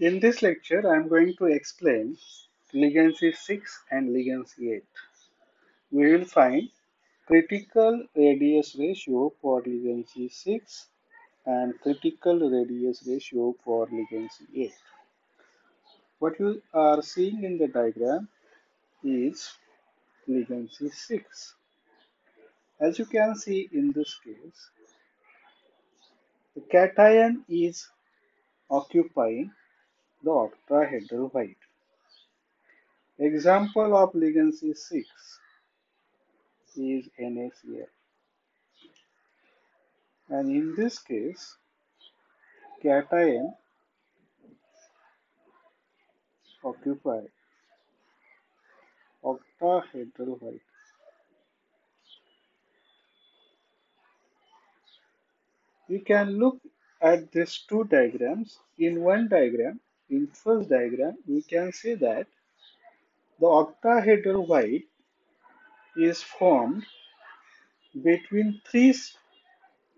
In this lecture, I am going to explain ligancy 6 and ligancy 8. We will find critical radius ratio for ligancy 6 and critical radius ratio for ligancy 8. What you are seeing in the diagram is ligancy 6. As you can see in this case, the cation is occupying the octahedral void. Example of ligand ligancy 6 is NaCl. And in this case, cation occupy octahedral void. You can look at these two diagrams. In one diagram, in first diagram, we can see that the octahedral void is formed between three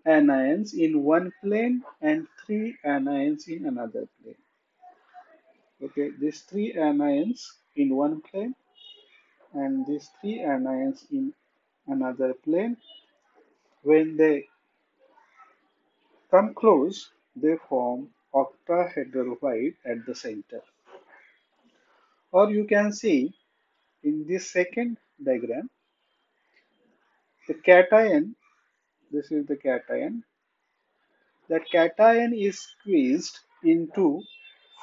anions in one plane and three anions in another plane. Okay, these three anions in one plane and these three anions in another plane, when they come close, they form octahedral void at the center. Or you can see in this second diagram, the cation, this is the cation, that cation is squeezed into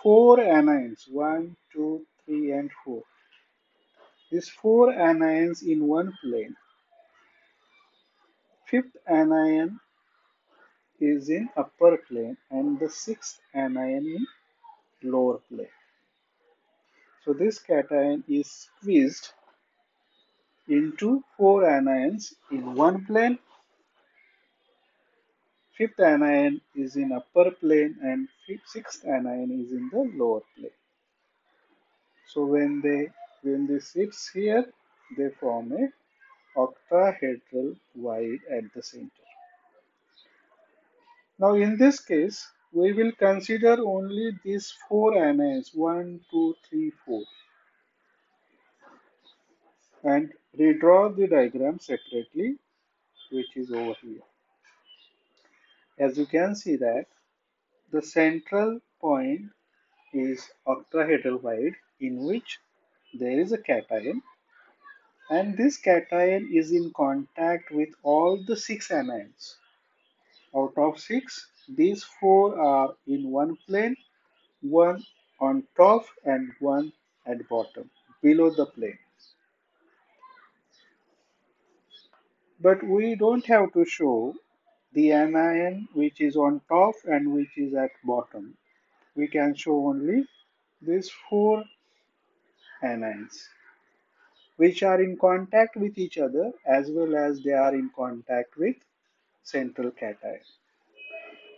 four anions, one, two, three, and four. These four anions in one plane. Fifth anion is in upper plane and the sixth anion in lower plane. So this cation is squeezed into four anions in one plane. Fifth anion is in upper plane and sixth anion is in the lower plane. So when they when this sits here, they form a octahedral void at the center. Now in this case, we will consider only these four anions, 1, 2, 3, 4 and redraw the diagram separately which is over here. As you can see that the central point is octahedral void in which there is a cation and this cation is in contact with all the six anions out of 6, these 4 are in one plane, one on top and one at bottom, below the plane. But we don't have to show the anion which is on top and which is at bottom. We can show only these 4 anions which are in contact with each other as well as they are in contact with central cation.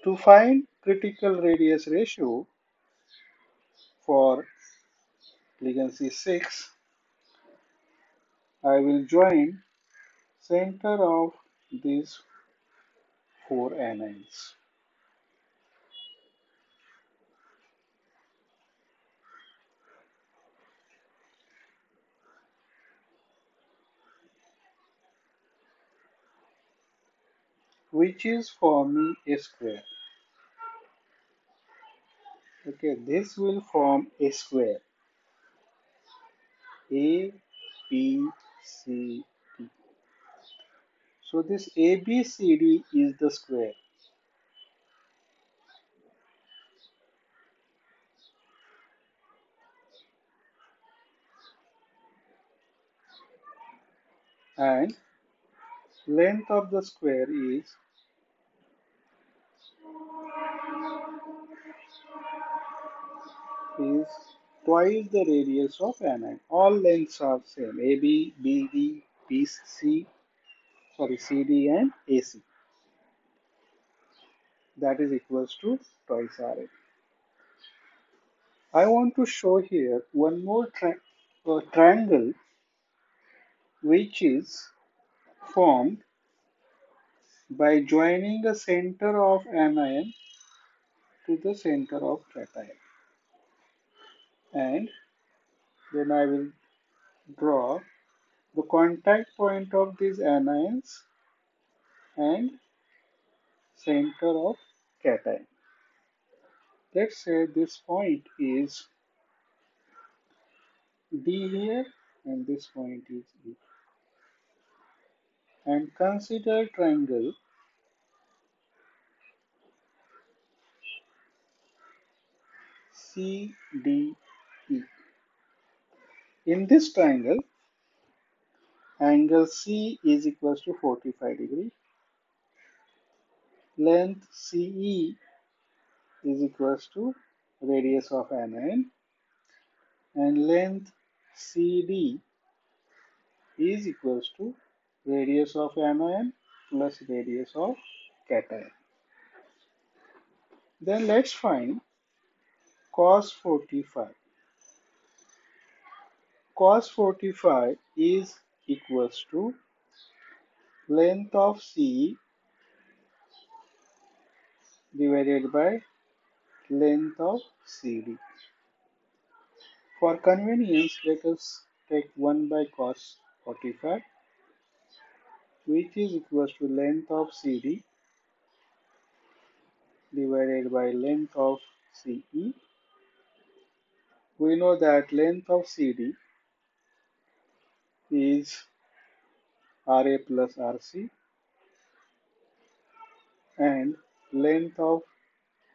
To find critical radius ratio for ligancy 6, I will join center of these four anions. Which is forming a square. Okay, this will form a square. A, B, C, D. So this A, B, C, D is the square. And length of the square is is twice the radius of anion. All lengths are same. AB, BD, BC, sorry, CD and AC. That is equals to twice RA. I want to show here one more tri uh, triangle which is formed by joining the center of anion to the center of cation. And then I will draw the contact point of these anions and center of cation. Let's say this point is D here and this point is E. And consider triangle CDE. In this triangle, angle C is equals to 45 degree. Length CE is equals to radius of anion and length CD is equals to radius of anion plus radius of cation. Then let's find cos 45. Cos 45 is equals to length of C divided by length of CD. For convenience, let us take 1 by cos 45 which is equals to length of CD divided by length of CE. We know that length of CD is RA plus RC and length of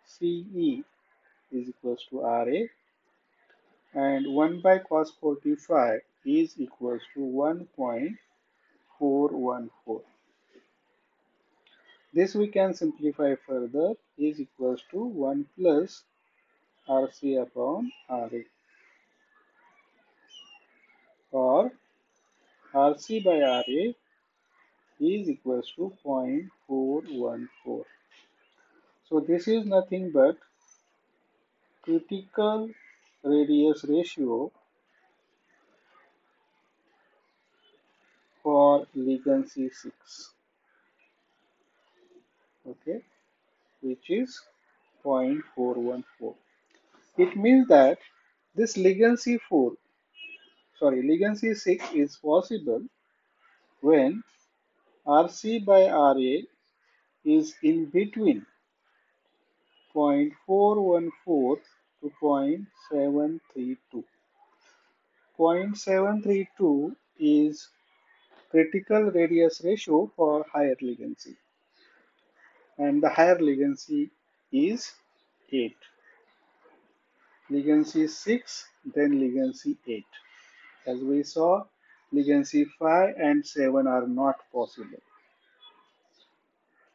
CE is equals to RA and 1 by cos 45 is equals to 1.414. This we can simplify further is equals to 1 plus RC upon RA or RC by RA is equals to 0.414. So this is nothing but critical radius ratio for ligancy 6 okay which is 0.414 it means that this ligancy 4 sorry ligancy 6 is possible when RC by RA is in between 0.414 to 0.732. 0.732 is critical radius ratio for higher ligancy and the higher ligancy is 8. Ligancy 6 then ligancy 8. As we saw ligancy 5 and 7 are not possible.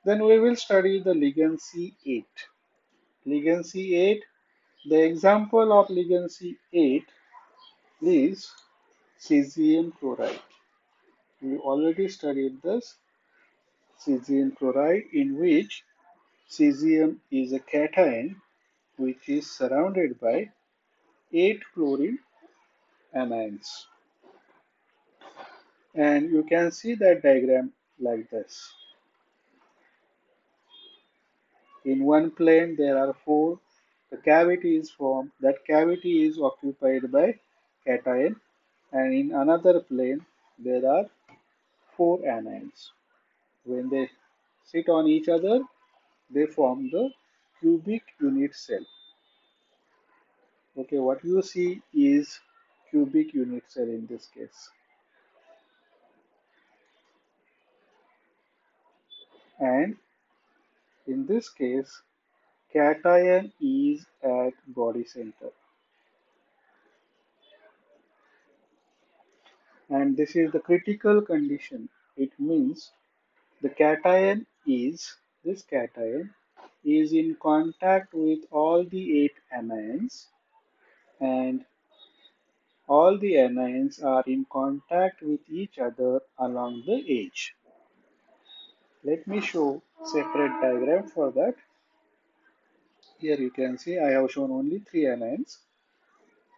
Then we will study the ligancy 8. Ligancy 8 the example of ligancy 8 is cesium chloride. We already studied this cesium chloride in which cesium is a cation which is surrounded by 8 chlorine anions. And you can see that diagram like this. In one plane there are four the cavity is formed. That cavity is occupied by cation and in another plane there are four anions. When they sit on each other, they form the cubic unit cell. Okay, what you see is cubic unit cell in this case. And in this case, cation is at body center. And this is the critical condition. It means the cation is, this cation is in contact with all the eight anions and all the anions are in contact with each other along the edge. Let me show separate diagram for that. Here you can see I have shown only three anions.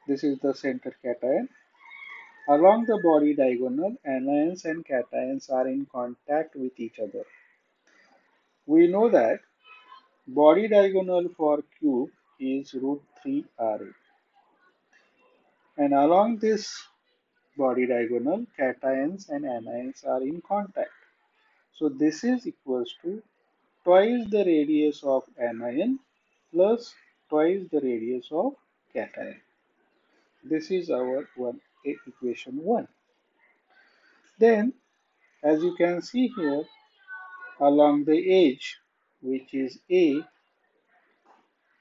This is the center cation. Along the body diagonal, anions and cations are in contact with each other. We know that body diagonal for cube is root 3 RA. And along this body diagonal, cations and anions are in contact. So this is equals to twice the radius of anion plus twice the radius of cation. This is our one equation 1. Then as you can see here along the edge which is A,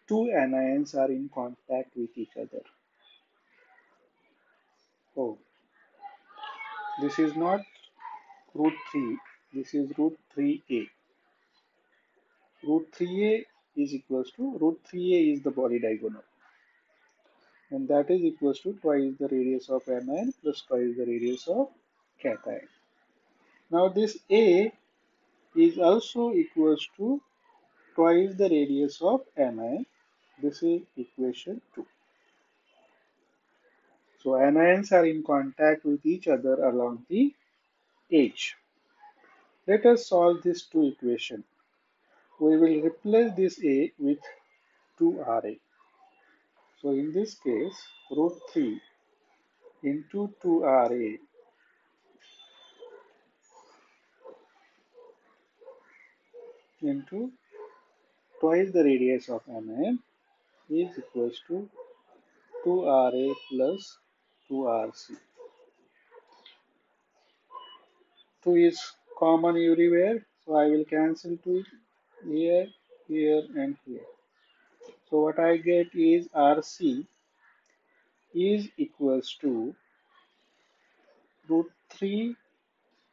two anions are in contact with each other. Oh, this is not root 3, this is root 3A. Root 3A is equals to root 3A is the body diagonal and that is equals to twice the radius of anion plus twice the radius of cation. Now this A is also equals to twice the radius of anion. This is equation 2. So anions are in contact with each other along the edge. Let us solve this two equation. We will replace this A with 2RA. So in this case, root 3 into 2RA into twice the radius of anion is equals to 2RA plus 2RC. 2 is common everywhere, so I will cancel 2 here, here and here. So what I get is RC is equals to root 3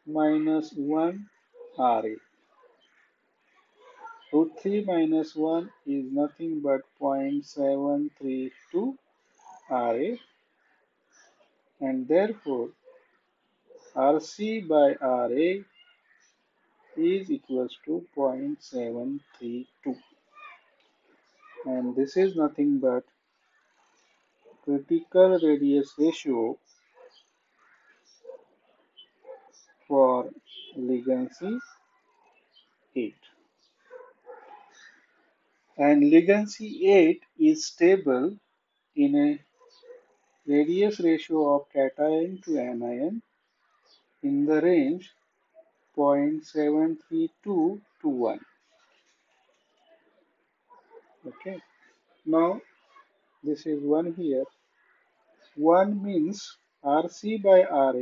minus 1 RA. Root 3 minus 1 is nothing but 0.732 RA and therefore RC by RA is equals to 0.732 and this is nothing but critical radius ratio for ligancy 8 and ligancy 8 is stable in a radius ratio of cation to anion in the range 0.732 to 1 okay. Now this is 1 here. 1 means rc by ra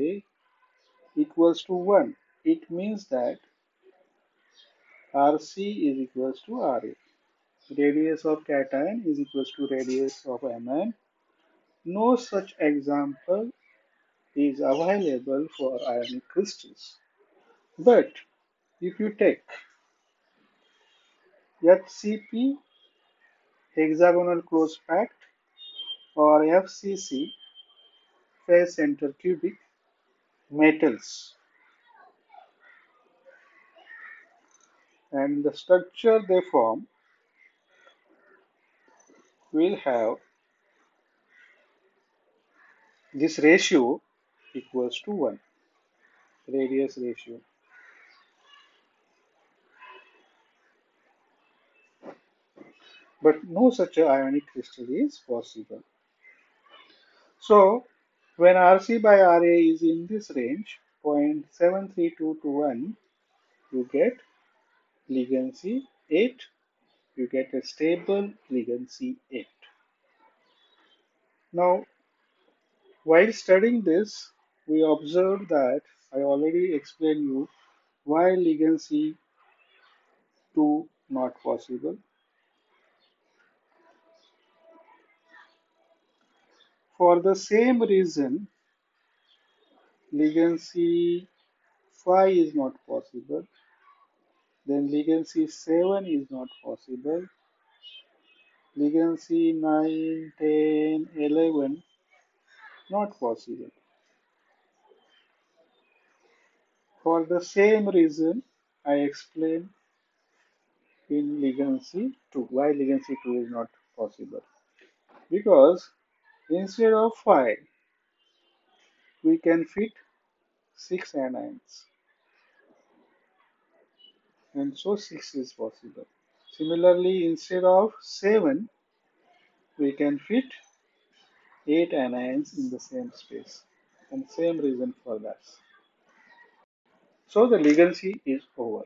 equals to 1 it means that rc is equals to ra radius of cation is equals to radius of anion no such example is available for ionic crystals. But if you take HCP hexagonal close packed or FCC face center cubic metals. And the structure they form will have this ratio equals to 1 radius ratio. But no such ionic crystal is possible. So when RC by RA is in this range 0.732 to 1 you get ligancy 8 you get a stable ligancy 8 now while studying this we observed that I already explained you why ligancy 2 not possible For the same reason, ligancy 5 is not possible. Then ligancy 7 is not possible. Ligancy 9, 10, 11 not possible. For the same reason, I explain in ligancy 2. Why ligancy 2 is not possible? Because Instead of 5, we can fit 6 anions. And so 6 is possible. Similarly, instead of 7, we can fit eight anions in the same space. And same reason for that. So the legacy is over.